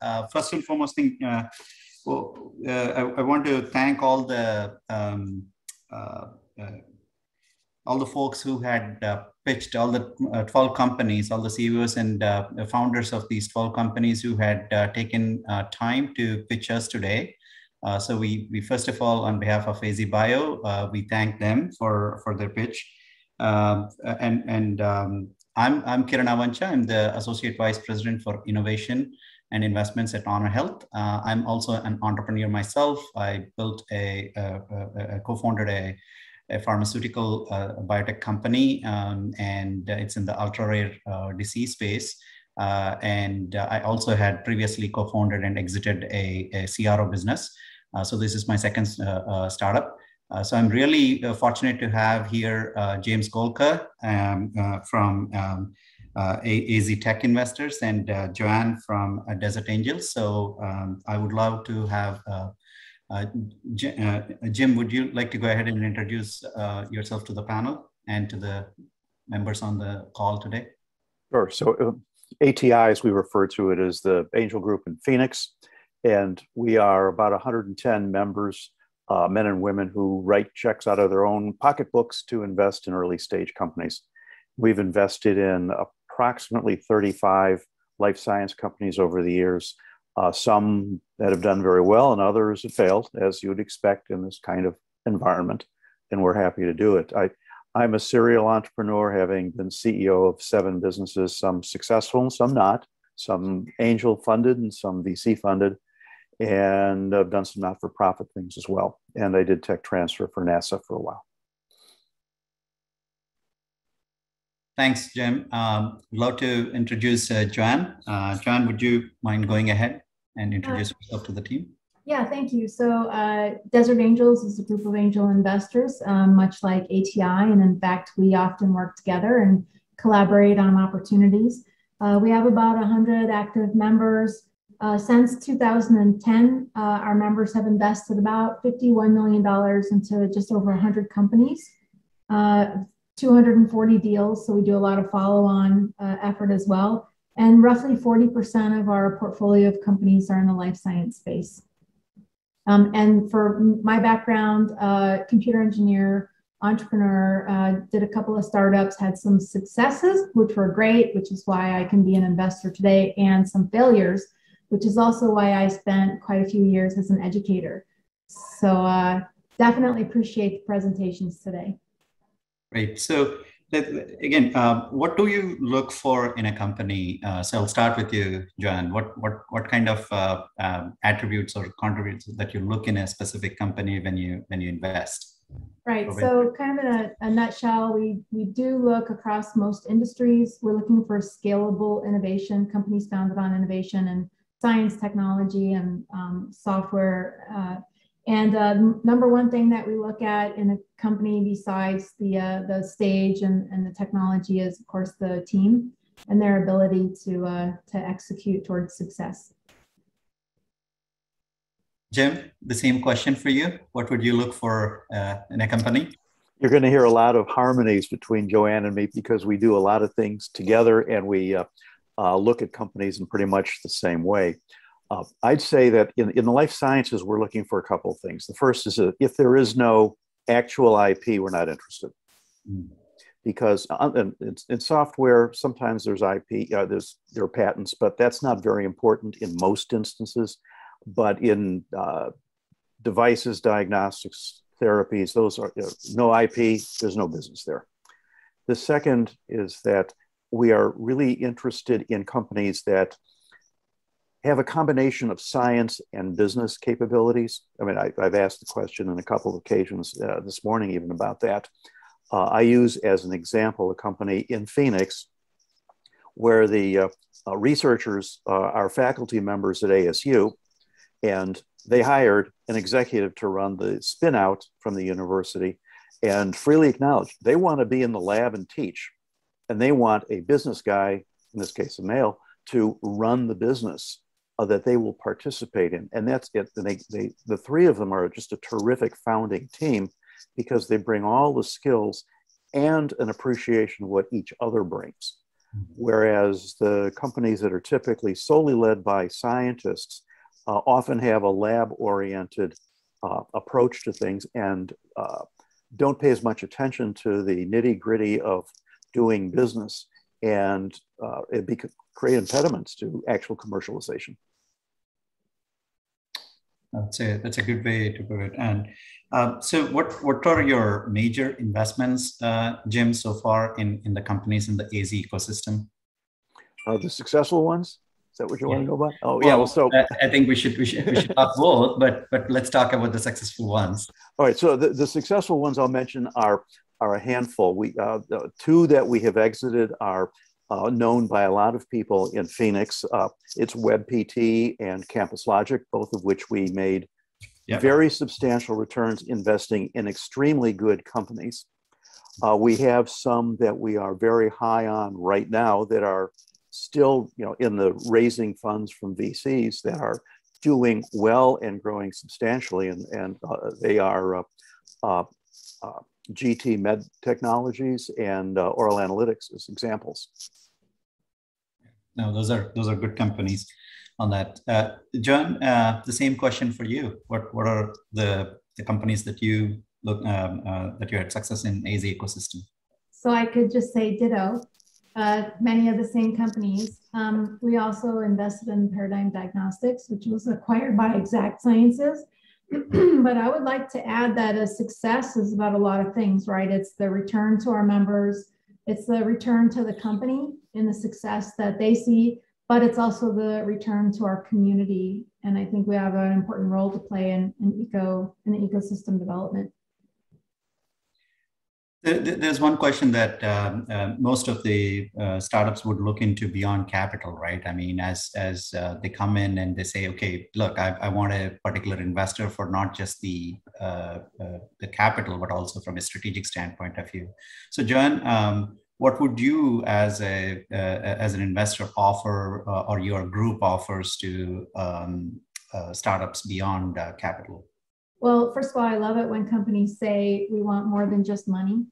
Uh, first and foremost thing, uh, well, uh, I, I, want to thank all the um, uh, uh, all the folks who had pitched, all the 12 companies, all the CEOs and founders of these 12 companies who had taken time to pitch us today. so we, we first of all, on behalf of AZ Bio, we thank them for, for their pitch. Um, and and um, I'm, I'm Kiran Avancha. I'm the Associate Vice President for Innovation and Investments at Honor Health. Uh, I'm also an entrepreneur myself. I built a, a, a, a co-founded a, pharmaceutical uh, biotech company, um, and it's in the ultra-rare uh, disease space. Uh, and uh, I also had previously co-founded and exited a, a CRO business. Uh, so this is my second startup. so I'm really fortunate to have here James Golka um, from um, uh, AZ Tech Investors and uh, Joanne from uh, Desert Angels. So um, I would love to have uh, uh, Jim, would you like to go ahead and introduce yourself to the panel and to the members on the call today? Sure. So ATI, as we refer to it, is the angel group in Phoenix. And we are about 110 members, uh, men and women who write checks out of their own pocketbooks to invest in early stage companies. We've invested in approximately 35 life science companies over the years, uh, some that have done very well and others have failed, as you would expect in this kind of environment. And we're happy to do it. I, I'm a serial entrepreneur, having been CEO of seven businesses, some successful and some not, some angel funded and some VC funded. And I've done some not for profit things as well. And I did tech transfer for NASA for a while. Thanks, Jim. Um, love to introduce uh, Joanne. Uh, Joanne, would you mind going ahead and introduce yourself to the team? Yeah, thank you. So uh, Desert Angels is a group of angel investors, um, much like ATI. And in fact, we often work together and collaborate on opportunities. Uh, we have about 100 active members. Uh, since 2010, uh, our members have invested about $51 million into just over 100 companies. Uh, 240 deals, so we do a lot of follow-on uh, effort as well. And roughly 40% of our portfolio of companies are in the life science space. Um, and for my background, uh, computer engineer, entrepreneur, uh, did a couple of startups, had some successes, which were great, which is why I can be an investor today, and some failures, which is also why I spent quite a few years as an educator. So uh, definitely appreciate the presentations today. Right. So again, uh, what do you look for in a company? Uh, so I'll start with you, John. What what what kind of uh, um, attributes or contributes that you look in a specific company when you when you invest? Right. So kind of in a, a nutshell, we we do look across most industries. We're looking for scalable innovation, companies founded on innovation and science, technology, and um, software uh, and uh, number one thing that we look at in a company besides the uh, the stage and, and the technology is of course the team and their ability to uh, to execute towards success. Jim, the same question for you. What would you look for uh, in a company? You're going to hear a lot of harmonies between Joanne and me because we do a lot of things together and we uh, uh, look at companies in pretty much the same way. Uh, I'd say that in, in the life sciences, we're looking for a couple of things. The first is that if there is no actual IP, we're not interested. Mm. Because uh, in, in, software, sometimes there's IP, uh, there's there are patents, but that's not very important in most instances. But in uh, devices, diagnostics, therapies, those are you know, no IP. There's no business there. The second is that we are really interested in companies that have a combination of science and business capabilities. I mean, I, have asked the question on a couple of occasions uh, this morning, even about that. Uh, I use as an example a company in Phoenix where the uh, uh researchers uh, are faculty members at ASU, and they hired an executive to run the spin out from the university and freely acknowledged they want to be in the lab and teach. And they want a business guy, in this case, a male, to run the business uh, that they will participate in. And that's it. And they, they, the three of them are just a terrific founding team because they bring all the skills and an appreciation of what each other brings. Whereas the companies that are typically solely led by scientists uh, often have a lab oriented uh, approach to things and uh, don't pay as much attention to the nitty gritty of doing business and uh, it be, create impediments to actual commercialization. That's a that's a good way to put it. And uh, so, what what are your major investments, uh, Jim, so far in in the companies in the AZ ecosystem? Uh, the successful ones. Is that what you yeah. want to go by? Oh, well, yeah. Well, so I think we should we should we should talk both, but but let's talk about the successful ones. All right. So the, the successful ones I'll mention are are a handful. We uh, two that we have exited are uh, known by a lot of people in Phoenix. Uh, it's WebPT and Campus Logic, both of which we made yep. very substantial returns investing in extremely good companies. Uh, we have some that we are very high on right now that are still, you know, in the raising funds from VCs that are doing well and growing substantially, and and uh, they are uh, uh, uh GT Med Technologies and uh, Aural Analytics as examples. No, those are those are good companies on that. Uh, John, the same question for you. What what are the the companies that you look um, that you had success in AZ ecosystem? So I could just say ditto uh, many of the same companies. Um, we also invested in Paradigm Diagnostics, which was acquired by Exact Sciences. but I would like to add that a success is about a lot of things, right? It's the return to our members, it's the return to the company and the success that they see, but it's also the return to our community. And I think we have an important role to play in, in eco in the ecosystem development. There's one question that um, uh, most of the uh, startups would look into beyond capital, right? I mean, as as uh, they come in and they say, okay, look, I, I want a particular investor for not just the uh, uh, the capital, but also from a strategic standpoint of view. So, John, um, what would you, as a uh, as an investor, offer or your group offers to um, startups beyond capital? Well, first of all, I love it when companies say we want more than just money.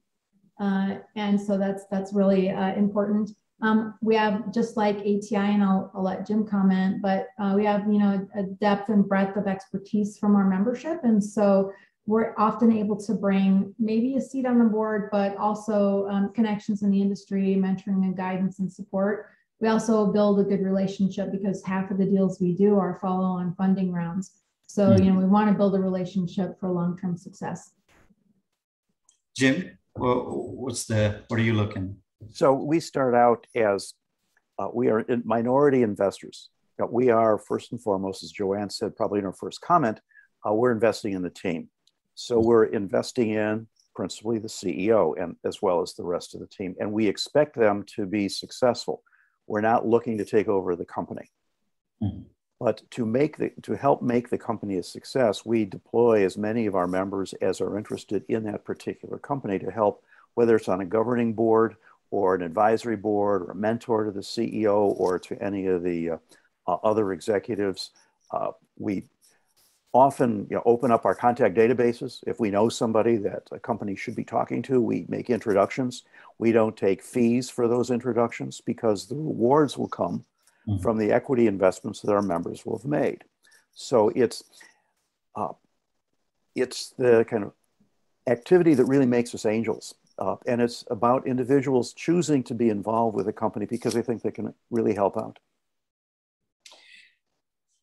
Uh, and so that's that's really uh, important. Um, we have just like ATI, and I'll, I'll let Jim comment, but uh, we have you know a depth and breadth of expertise from our membership, and so we're often able to bring maybe a seat on the board, but also um, connections in the industry, mentoring and guidance and support. We also build a good relationship because half of the deals we do are follow-on funding rounds. So, mm-hmm. you know, we want to build a relationship for long-term success. Jim, what's the, what are you looking? So we start out as, uh, we are in minority investors. We are first and foremost, as Joanne said, probably in her first comment, uh, we're investing in the team. So we're investing in principally the CEO and as well as the rest of the team. And we expect them to be successful. We're not looking to take over the company. Mm-hmm. But to make the to help make the company a success, we deploy as many of our members as are interested in that particular company to help, whether it's on a governing board or an advisory board or a mentor to the CEO or to any of the uh, uh, other executives. Uh, we often you know, open up our contact databases. If we know somebody that a company should be talking to, we make introductions. We don't take fees for those introductions because the rewards will come mm-hmm. from the equity investments that our members will have made. So it's uh, it's the kind of activity that really makes us angels. Uh, and it's about individuals choosing to be involved with a company because they think they can really help out.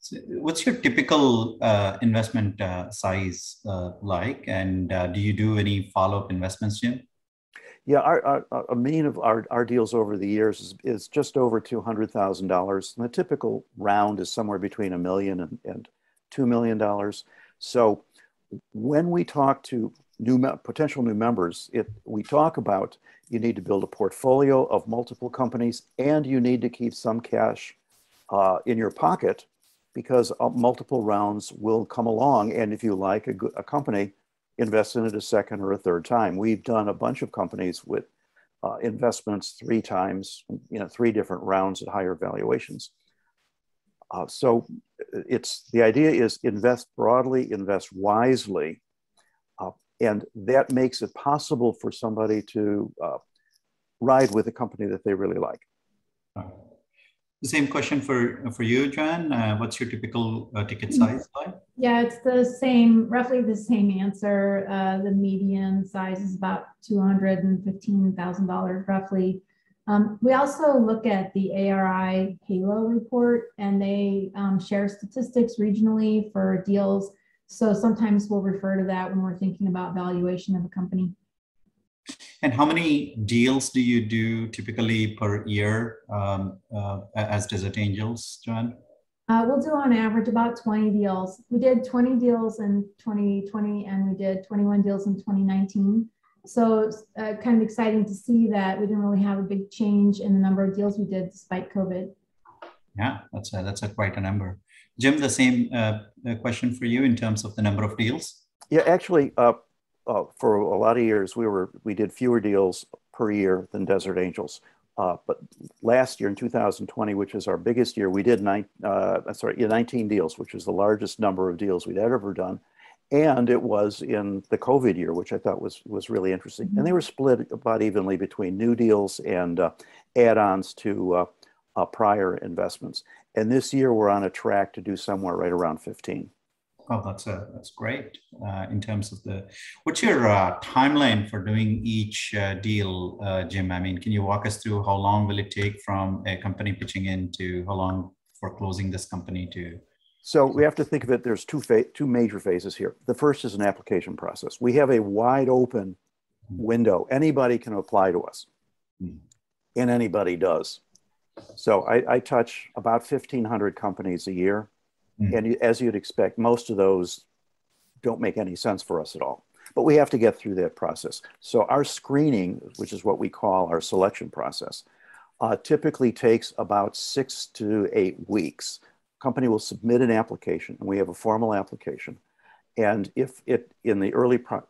So what's your typical uh, investment uh, size uh, like? And uh, do you do any follow up investments, Jim? Yeah, our, our, a mean of our, our deals over the years is, is just over $200,000. And the typical round is somewhere between a million and, and $2 million. So when we talk to new potential new members, it, we talk about you need to build a portfolio of multiple companies and you need to keep some cash uh, in your pocket because uh, multiple rounds will come along. And if you like a, a company, invest in it a second or a third time. We've done a bunch of companies with uh, investments three times, you know, three different rounds at higher valuations. Uh, so it's the idea is invest broadly, invest wisely, uh, and that makes it possible for somebody to uh, ride with a company that they really like. The same question for for you, Joanne. Uh, what's your typical uh, ticket mm-hmm. size? Yeah, it's the same, roughly the same answer. Uh, the median size is about two hundred and fifteen thousand dollars, roughly. Um, we also look at the ARI Halo report, and they um, share statistics regionally for deals. So sometimes we'll refer to that when we're thinking about valuation of a company. And how many deals do you do typically per year um, uh, as Desert Angels, Joanne? Uh, we'll do on average about 20 deals. We did 20 deals in 2020 and we did 21 deals in 2019. So it's uh, kind of exciting to see that we didn't really have a big change in the number of deals we did despite COVID. Yeah, that's a, that's a quite a number. Jim, the same uh, question for you in terms of the number of deals. Yeah, actually, uh, for a lot of years, we were we did fewer deals per year than Desert Angels. Uh, but last year in 2020, which is our biggest year, we did nine, uh, sorry, 19 deals, which is the largest number of deals we'd ever done. And it was in the COVID year, which I thought was was really interesting. Mm-hmm. And they were split about evenly between new deals and uh, add-ons to uh, uh, prior investments. And this year, we're on a track to do somewhere right around 15. Oh, that's a, that's great. Uh, in terms of the, what's your uh, timeline for doing each uh, deal, uh, Jim? I mean, can you walk us through how long will it take from a company pitching in to how long for closing this company to? So we have to think of it. There's two fa- two major phases here. The first is an application process. We have a wide open mm-hmm. window. Anybody can apply to us, mm-hmm. and anybody does. So I, I touch about 1,500 companies a year Mm. And as you'd expect, most of those don't make any sense for us at all. But we have to get through that process. So our screening, which is what we call our selection process, uh, typically takes about six to eight weeks. Company will submit an application, and we have a formal application. And if it in the early pro-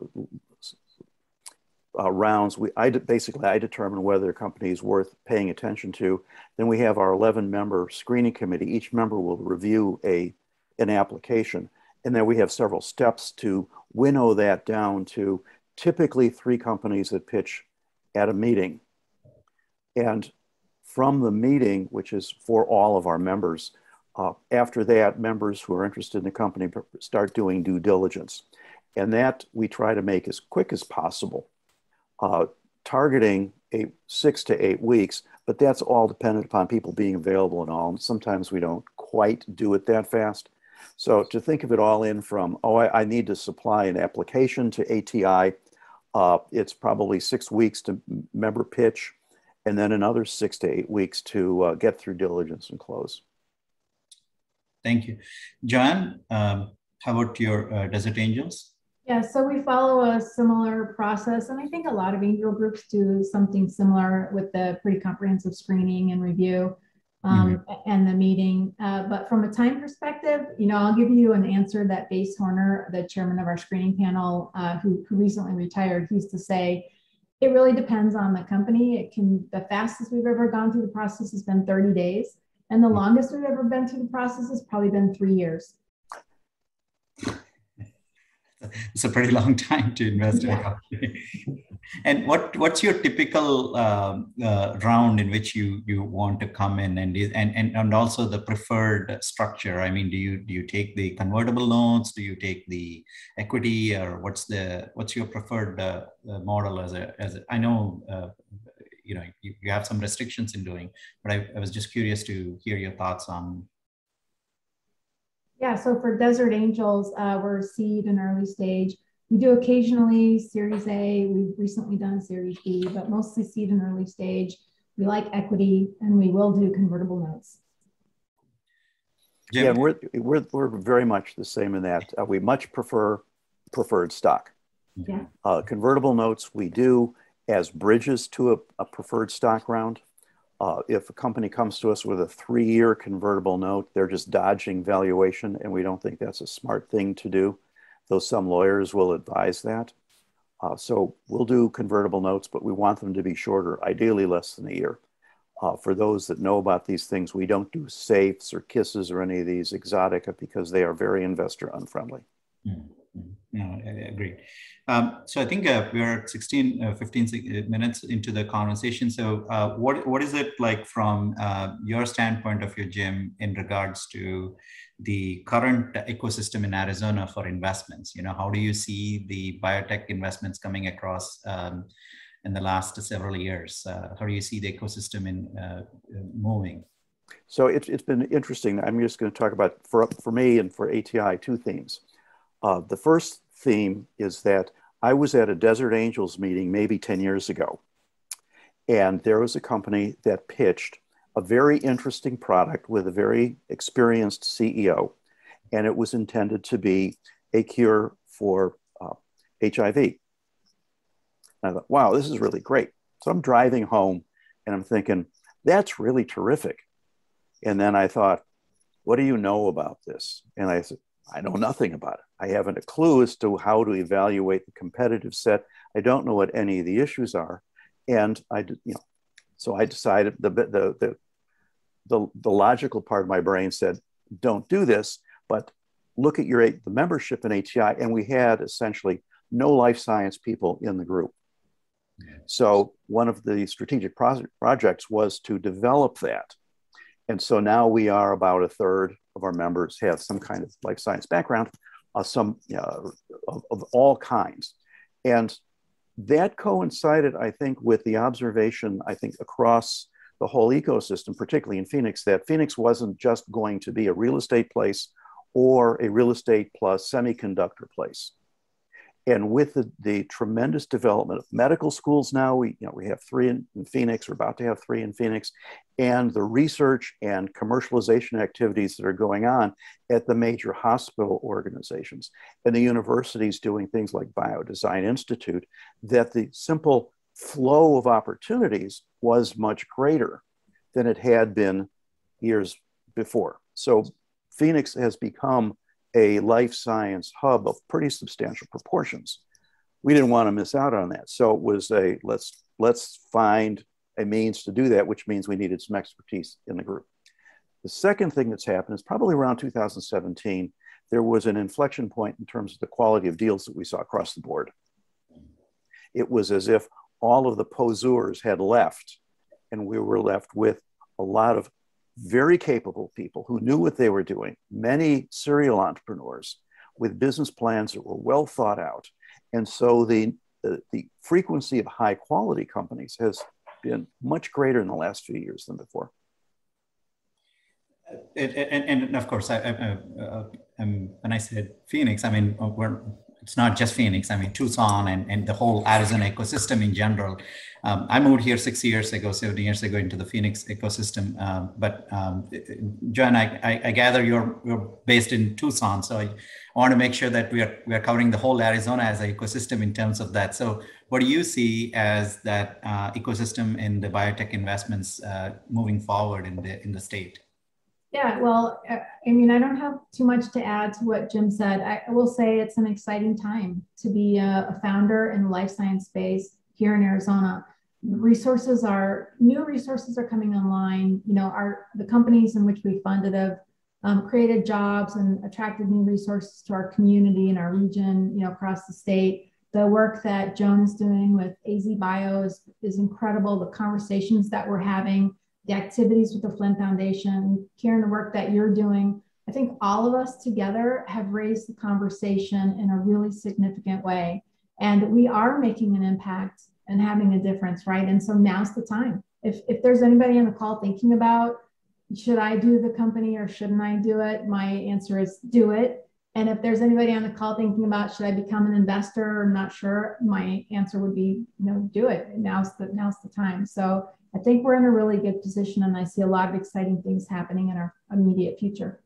uh, rounds, we I basically I determine whether a company is worth paying attention to. Then we have our 11 member screening committee. Each member will review a an application, and then we have several steps to winnow that down to typically three companies that pitch at a meeting. And from the meeting, which is for all of our members, uh, after that, members who are interested in the company start doing due diligence. And that we try to make as quick as possible uh, targeting a six to eight weeks, but that's all dependent upon people being available and all. And sometimes we don't quite do it that fast. So to think of it all in from, oh, I, I need to supply an application to ATI, uh, it's probably six weeks to member pitch, and then another six to eight weeks to uh, get through diligence and close. Thank you. John, um, how about your uh, Desert Angels? Yeah, so we follow a similar process, and I think a lot of angel groups do something similar with the pretty comprehensive screening and review um, mm-hmm. and the meeting. Uh, but from a time perspective, you know, I'll give you an answer that Base Horner, the chairman of our screening panel, uh, who, who recently retired, he used to say, it really depends on the company. It can, the fastest we've ever gone through the process has been 30 days. And the mm-hmm. longest we've ever been through the process has probably been three years it's a pretty long time to invest yeah. in a company. and what what's your typical uh, uh, round in which you you want to come in and and and and also the preferred structure? I mean, do you do you take the convertible loans? Do you take the equity, or what's the what's your preferred uh, uh model as a as a, I know. Uh, you know, you, you have some restrictions in doing, but I, I was just curious to hear your thoughts on yeah, so for Desert Angels, uh, we're seed and early stage. We do occasionally Series A. We've recently done Series B, but mostly seed and early stage. We like equity, and we will do convertible notes. Jim? Yeah, we're, we're, we're very much the same in that. Uh, we much prefer preferred stock. Yeah. Uh, convertible notes we do as bridges to a, a preferred stock round. Uh, if a company comes to us with a three year convertible note, they're just dodging valuation, and we don't think that's a smart thing to do, though some lawyers will advise that. Uh, so we'll do convertible notes, but we want them to be shorter, ideally less than a year. Uh, for those that know about these things, we don't do safes or KISSes or any of these exotica because they are very investor unfriendly. Mm-hmm. No, I agree. Um, so I think uh, we're 16, uh, 15 uh, minutes into the conversation. So uh, what what is it like from uh, your standpoint of your Jim in regards to the current ecosystem in Arizona for investments? You know, how do you see the biotech investments coming across um, in the last several years? Uh, how do you see the ecosystem in moving? So it's, it's been interesting. I'm just going to talk about for for me and for ATI two themes. Uh, the first theme is that I was at a Desert Angels meeting maybe 10 years ago, and there was a company that pitched a very interesting product with a very experienced CEO, and it was intended to be a cure for uh, HIV. And I thought, wow, this is really great. So I'm driving home and I'm thinking, that's really terrific. And then I thought, what do you know about this? And I said, I know nothing about it. I haven't a clue as to how to evaluate the competitive set. I don't know what any of the issues are. And I, you know, so I decided the, the, the, the, the logical part of my brain said, don't do this, but look at your the membership in ATI. And we had essentially no life science people in the group. Mm-hmm. So one of the strategic pro- projects was to develop that. And so now we are about a third of our members have some kind of life science background, uh, some of, of all kinds. And that coincided, I think, with the observation, I think, across the whole ecosystem, particularly in Phoenix, that Phoenix wasn't just going to be a real estate place or a real estate plus semiconductor place and with the, the, tremendous development of medical schools now, we, you know, we have three in, in, Phoenix, we're about to have three in Phoenix, and the research and commercialization activities that are going on at the major hospital organizations and the universities doing things like Biodesign Institute, that the simple flow of opportunities was much greater than it had been years before. So Phoenix has become a life science hub of pretty substantial proportions. We didn't want to miss out on that. So it was a let's let's find a means to do that, which means we needed some expertise in the group. The second thing that's happened is probably around 2017, there was an inflection point in terms of the quality of deals that we saw across the board. It was as if all of the poseurs had left, and we were left with a lot of very capable people who knew what they were doing, many serial entrepreneurs with business plans that were well thought out. And so the, the, the frequency of high quality companies has been much greater in the last few years than before. and, and, of course, I, I, I, uh, um, when I said Phoenix, I mean, we're it's not just Phoenix. I mean, Tucson and, and the whole Arizona ecosystem in general. Um, I moved here six years ago, seven years ago into the Phoenix ecosystem. Um, but um, John, I, I, I, gather you're, you're based in Tucson. So I want to make sure that we are, we are covering the whole Arizona as an ecosystem in terms of that. So what do you see as that uh, ecosystem in the biotech investments uh, moving forward in the, in the state? Yeah, well, uh, I mean, I don't have too much to add to what Jim said. I will say it's an exciting time to be a, a founder in the life science space here in Arizona. Resources are new resources are coming online. You know, our the companies in which we funded have um, created jobs and attracted new resources to our community and our region. You know, across the state. The work that Joan is doing with AZ Bio is, is incredible. The conversations that we're having the activities with the Flinn Foundation, Kiran, the work that you're doing. I think all of us together have raised the conversation in a really significant way. And we are making an impact and having a difference, right? And so now's the time. If, if there's anybody on the call thinking about, should I do the company or shouldn't I do it? My answer is do it. And if there's anybody on the call thinking about should I become an investor or not sure, my answer would be know, do it. Now's the now's the time. So I think we're in a really good position, and I see a lot of exciting things happening in our immediate future.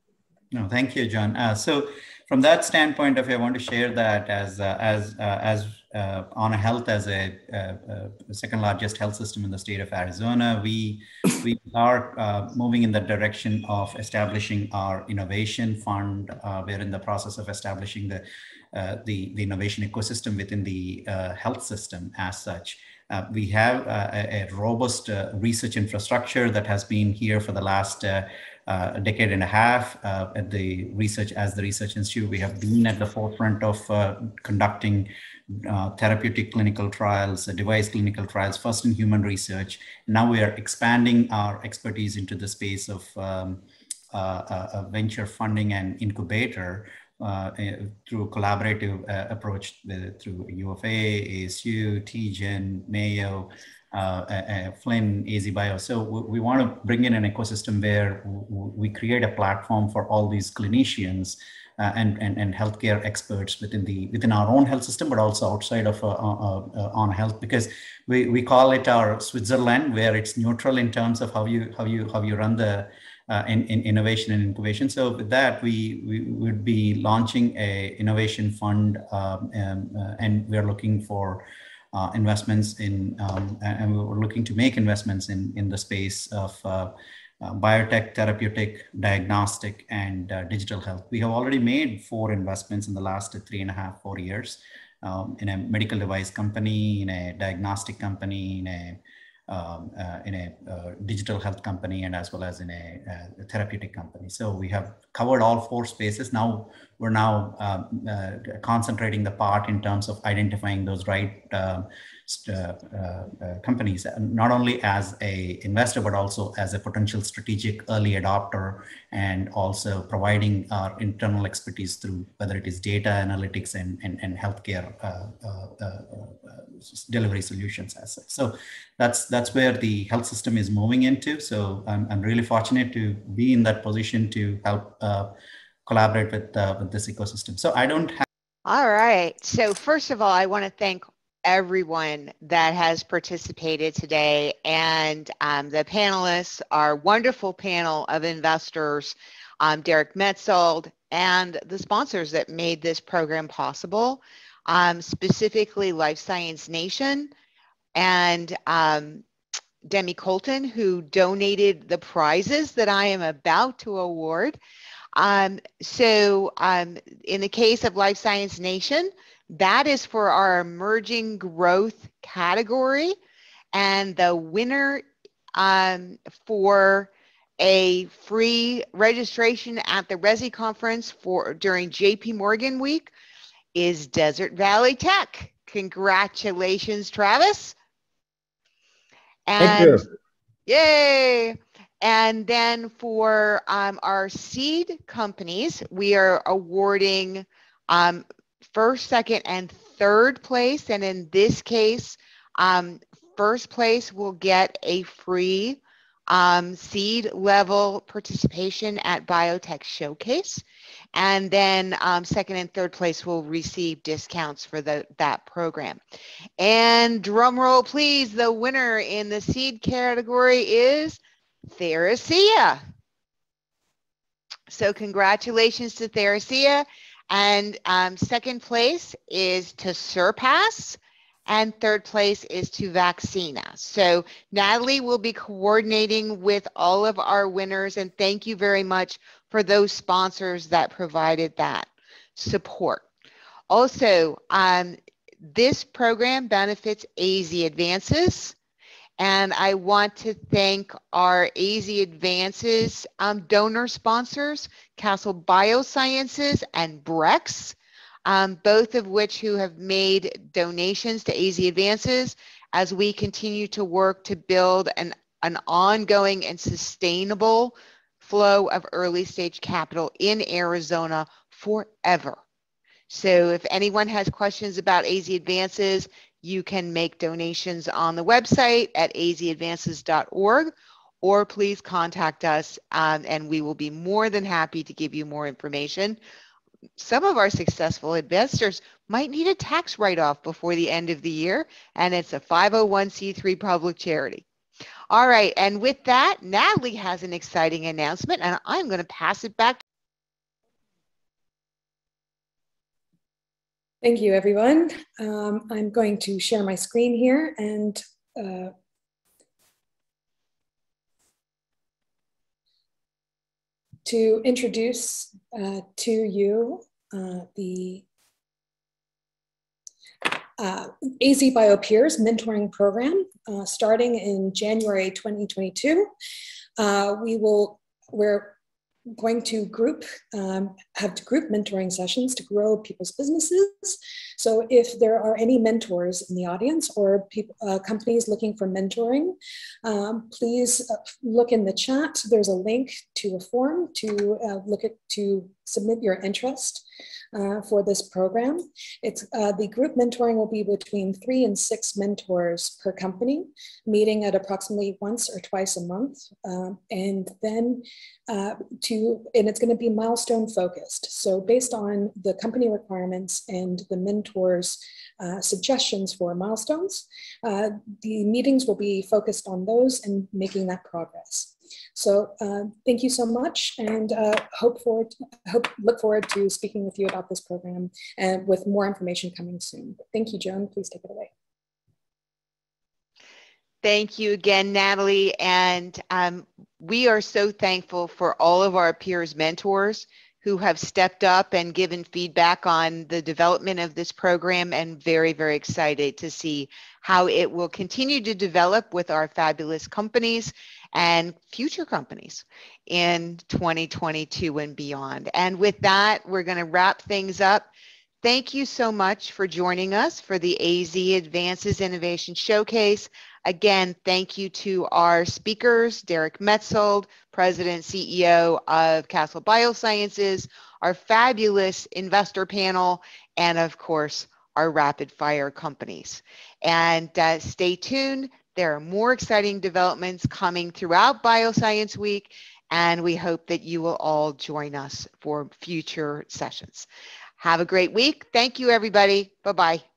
No, thank you, John. Uh, so, from that standpoint of, I want to share that as uh, as uh, as uh, Honor Health as a, a, uh, second largest health system in the state of Arizona, we we are uh, moving in the direction of establishing our innovation fund. we're in the process of establishing the the, the innovation ecosystem within the health system as such. Uh, we have uh, a, a, robust uh, research infrastructure that has been here for the last uh, uh, decade and a half at the research as the research institute. We have been at the forefront of conducting therapeutic clinical trials, device clinical trials, first in human research. Now we are expanding our expertise into the space of um, venture funding and incubator uh, through collaborative uh, approach with, through UofA, ASU, TGen, Mayo, uh, Flinn, AZBio. So we, we, want to bring in an ecosystem where we create a platform for all these clinicians uh, and, and, and healthcare experts within the within our own health system, but also outside of uh, uh, on health, because we, we call it our Switzerland, where it's neutral in terms of how you how you how you run the uh, in, in, innovation and incubation. So with that, we, we would be launching a innovation fund um, uh, and we're looking for uh, investments in, um, and we're looking to make investments in, in the space of uh, uh, biotech, therapeutic, diagnostic, and uh, digital health. We have already made four investments in the last three and a half, four years um, in a medical device company, in a diagnostic company, in a um, uh, in a uh, digital health company and as well as in a, uh, a, therapeutic company. So we have covered all four spaces. Now we're now um, uh, concentrating the part in terms of identifying those right um, uh, uh, Uh, uh, uh, companies, not only as a investor, but also as a potential strategic early adopter and also providing our internal expertise through whether it is data analytics and, and, and healthcare delivery solutions as such. So that's that's where the health system is moving into. So I'm, I'm really fortunate to be in that position to help uh, collaborate with uh, with this ecosystem. So I don't have. All right. So first of all, I want to thank everyone that has participated today and um, the panelists, our wonderful panel of investors, um, Derek Maetzold, and the sponsors that made this program possible um, specifically Life Science Nation and um, Demi Colton, who donated the prizes that I am about to award. Um, so um, in the case of Life Science Nation, that is for our emerging growth category. And the winner um, for a free registration at the Resi conference for during JP Morgan week is Desert Valley Tech. Congratulations, Travis. And Thank you. Yay. And then for um, our seed companies, we are awarding um, first, second, and third place. And in this case, um, first place will get a free um, seed level participation at Biotech Showcase. And then um, second and third place will receive discounts for the, that program. And drum roll, please, the winner in the seed category is Theracea. So congratulations to Theracea. And um, second place is to Surpass and third place is to Vaccina. So Natalie will be coordinating with all of our winners and thank you very much for those sponsors that provided that support. Also, um, this program benefits AZ Advances and I want to thank our AZ Advances um, donor sponsors, Castle Biosciences and Brex um, both of which who have made donations to AZ Advances as we continue to work to build an, an ongoing and sustainable flow of early stage capital in Arizona forever. So if anyone has questions about AZ Advances, you can make donations on the website at azadvances.org or please contact us um, and we will be more than happy to give you more information some of our successful investors might need a tax write-off before the end of the year, and it's a 501c3 public charity. All right, and with that, Natalie has an exciting announcement, and I'm going to pass it back. Thank you, everyone. Um, I'm going to share my screen here and uh, to introduce uh, to you uh, the uh, AZ BioPeers mentoring program uh, starting in January 2022. Uh, we will, we're going to group, um, have group mentoring sessions to grow people's businesses. So if there are any mentors in the audience or people, uh, companies looking for mentoring, um, please uh, look in the chat. There's a link to a form to uh, look at, to submit your interest uh, for this program. It's uh, the group mentoring will be between three and six mentors per company, meeting at approximately once or twice a month, um, and then uh, to and it's going to be milestone focused. So based on the company requirements and the mentors' uh, suggestions for milestones, uh, the meetings will be focused on those and making that progress. So uh, thank you so much and uh, hope forward, hope, look forward to speaking with you about this program and with more information coming soon. Thank you, Joan. Please take it away. Thank you again, Natalie. And um, we are so thankful for all of our peers mentors who have stepped up and given feedback on the development of this program and very, very excited to see how it will continue to develop with our fabulous companies and future companies in 2022 and beyond. And with that, we're going to wrap things up. Thank you so much for joining us for the AZ Advances Innovation Showcase. Again, thank you to our speakers, Derek Maetzold, President CEO of Castle Biosciences, our fabulous investor panel, and of course, our rapid fire companies. And uh, stay tuned. There are more exciting developments coming throughout Bioscience Week, and we hope that you will all join us for future sessions. Have a great week. Thank you, everybody. Bye-bye.